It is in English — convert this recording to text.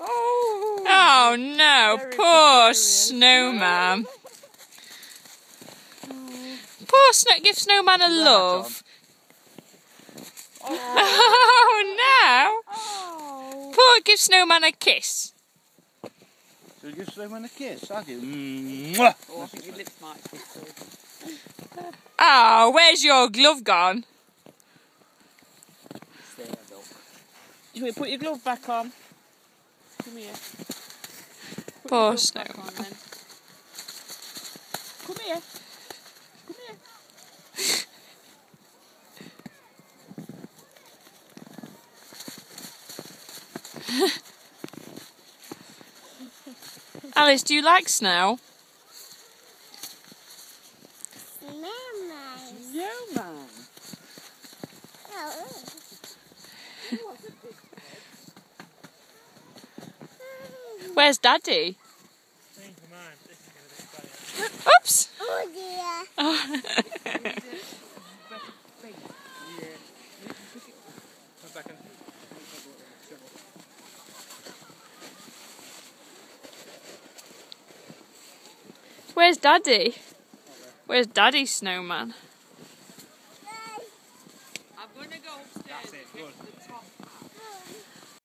oh, Oh no, poor snowman. Poor snow. Give snowman a Right love. oh, Oh oh. no. Oh. Poor. Give snowman a kiss. So you give Snowman a kiss, have you? Mwah! Oh, I think your lips might be. Oh, where's your glove gone? You want put your glove back on? Come here. Put Poor your glove back snowman. on, then. Come here. Come here. Alice, do you like snow? Snowman. Where's Daddy? Oops. Oh dear. Oh. Where's Daddy? Where's Daddy Snowman? I'm going to go upstairs.